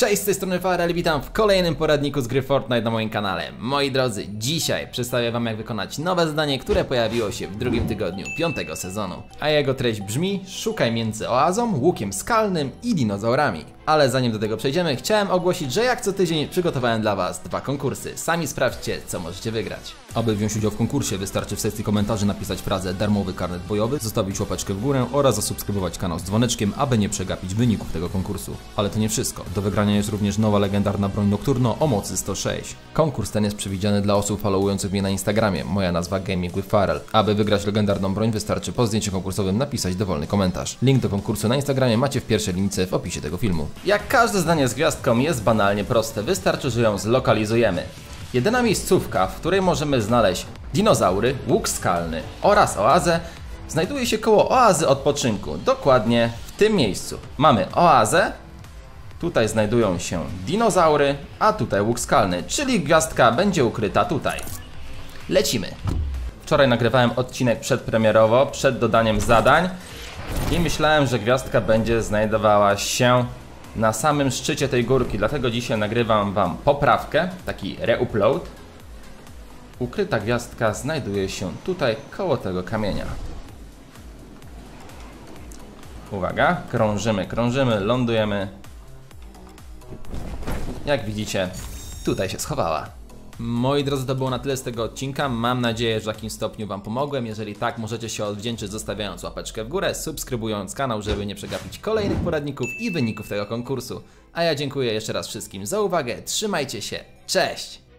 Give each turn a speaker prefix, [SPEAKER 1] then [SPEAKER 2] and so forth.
[SPEAKER 1] Cześć, z tej strony Farel, witam w kolejnym poradniku z gry Fortnite na moim kanale. Moi drodzy, dzisiaj przedstawię wam jak wykonać nowe zadanie, które pojawiło się w drugim tygodniu piątego sezonu. A jego treść brzmi, szukaj między oazą, łukiem skalnym i dinozaurami. Ale zanim do tego przejdziemy, chciałem ogłosić, że jak co tydzień przygotowałem dla was dwa konkursy. Sami sprawdźcie, co możecie wygrać. Aby wziąć udział w konkursie, wystarczy w sekcji komentarzy napisać frazę darmowy karnet bojowy, zostawić łapeczkę w górę oraz zasubskrybować kanał z dzwoneczkiem, aby nie przegapić wyników tego konkursu. Ale to nie wszystko. Do wygrania jest również nowa legendarna broń Nocturno o mocy 106. Konkurs ten jest przewidziany dla osób followujących mnie na Instagramie. Moja nazwa Gaming with Farrell. Aby wygrać legendarną broń, wystarczy po zdjęciu konkursowym napisać dowolny komentarz. Link do konkursu na Instagramie macie w pierwszej linijce w opisie tego filmu. Jak każde zdanie z gwiazdką jest banalnie proste, wystarczy, że ją zlokalizujemy. Jedyna miejscówka, w której możemy znaleźć dinozaury, łuk skalny oraz oazę, znajduje się koło oazy odpoczynku, dokładnie w tym miejscu. Mamy oazę, tutaj znajdują się dinozaury, a tutaj łuk skalny, czyli gwiazdka będzie ukryta tutaj. Lecimy. Wczoraj nagrywałem odcinek przedpremierowo, przed dodaniem zadań i myślałem, że gwiazdka będzie znajdowała się na samym szczycie tej górki, dlatego dzisiaj nagrywam Wam poprawkę, taki reupload. Ukryta gwiazdka znajduje się tutaj koło tego kamienia. Uwaga, krążymy, krążymy, lądujemy. Jak widzicie, tutaj się schowała. Moi drodzy, to było na tyle z tego odcinka. Mam nadzieję, że w jakimś stopniu Wam pomogłem. Jeżeli tak, możecie się odwdzięczyć zostawiając łapeczkę w górę, subskrybując kanał, żeby nie przegapić kolejnych poradników i wyników tego konkursu. A ja dziękuję jeszcze raz wszystkim za uwagę. Trzymajcie się. Cześć!